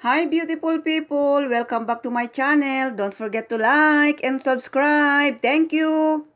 Hi beautiful people! Welcome back to my channel. Don't forget to like and subscribe. Thank you!